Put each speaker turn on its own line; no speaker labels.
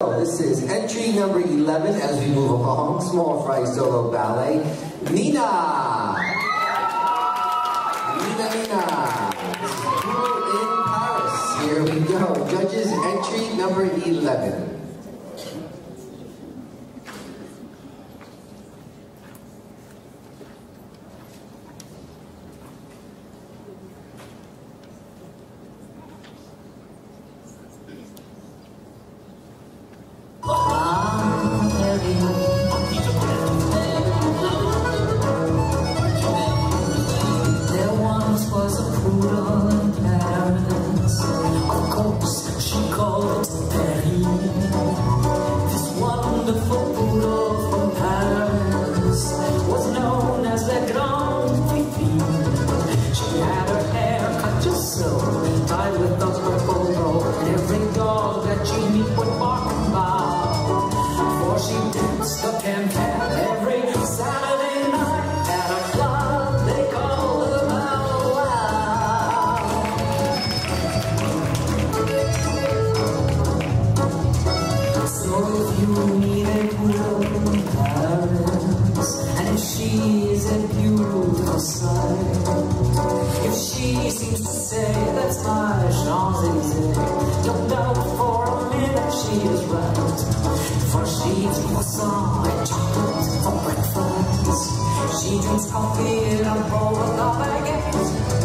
This is entry number 11 as we move along, small fry solo ballet. Nina! Nina, Nina. in Paris. Here we go. Judges entry number 11.
Seems to say that's my Champs-Élysées. Don't doubt for a minute she she and chocolate for breakfast. She drinks coffee in a she a work in each sidewalk cafe. They